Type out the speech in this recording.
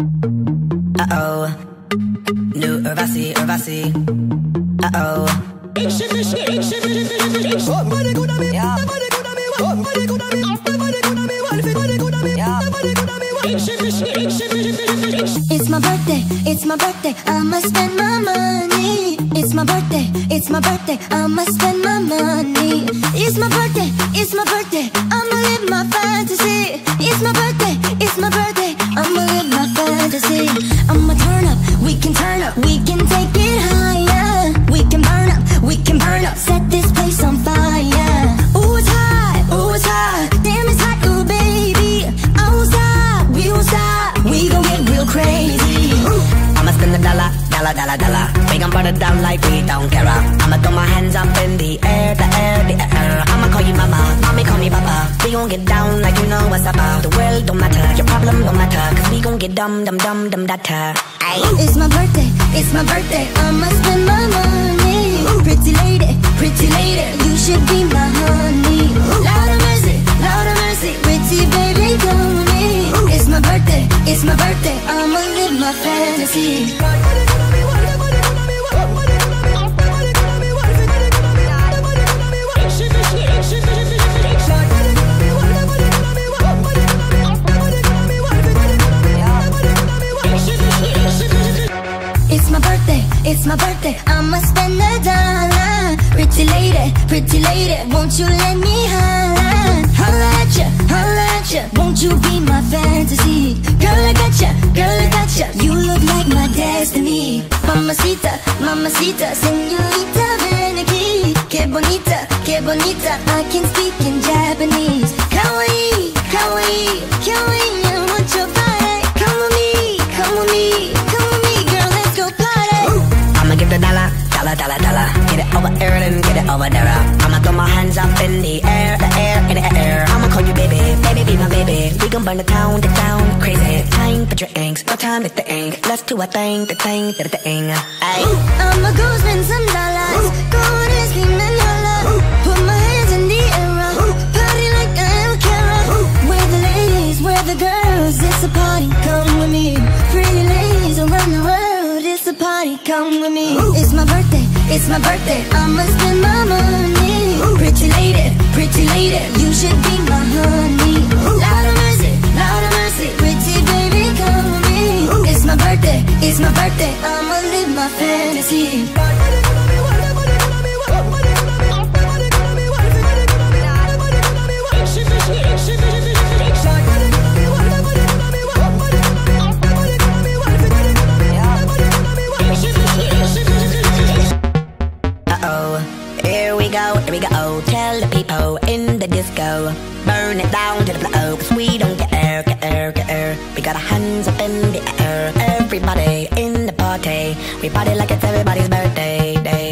Uh-oh. New Urvasi, Urvasi. Uh-oh. It's my birthday, it's my birthday, I'ma spend my money. It's my birthday, it's my birthday, I'ma spend my money. It's my birthday, it's my birthday, I'ma live my fantasy. It's my birthday, dollar, dollar, dollar. We gon' burn it down like we don't care. I'ma throw my hands up in the air, the air, the air. I'ma call you mama, mommy call me papa. We gon' get down like you know what's up. The world don't matter, your problem don't matter. Cause we gon' get dumb, dumb, dumb, dumb, data. Ayy. It's my birthday, it's my birthday, I'ma spend my money. Pretty lady, pretty lady, you should be my honey. Lord of mercy, Lord of mercy, pretty baby, come with me. It's my birthday, it's my birthday, I'ma live my fantasy. It's my birthday, I'ma spend a dollar. Pretty lady, pretty lady, won't you let me holla? Holla at ya, holla at ya, won't you be my fantasy? Girl, I got ya, girl, I got ya, you look like my destiny. Mamacita, mamacita, señorita, ven aquí. Que bonita, que bonita, I can speak in Japanese. Kawaii, kawaii, kawaii, over there. I'ma throw my hands up in the air, the air, in the air. I'ma call you baby, baby, be my baby. We gon' burn the town, the town, crazy. Time for drinks, no time to think. Let's do a thing, the thing, the thing. Ayy. I'ma go spend some dollars. Go and scream and holler. Put my hands in the air. Party like I don't care. Where the ladies, where the girls? It's a party, come with me. Pretty ladies around the world. It's a party, come with me. It's my birthday, it's my birthday. I'ma spend my money. Pretty lady, pretty lady, you should be my honey. Ooh. Lord of mercy, Lord of mercy, pretty baby, come with me. It's my birthday, it's my birthday. I'ma live my fantasy. We go, here we go. Tell the people in the disco, burn it down to the floor, cause we don't get air, get air, get air. We got our hands up in the air, everybody in the party. We party like it's everybody's birthday.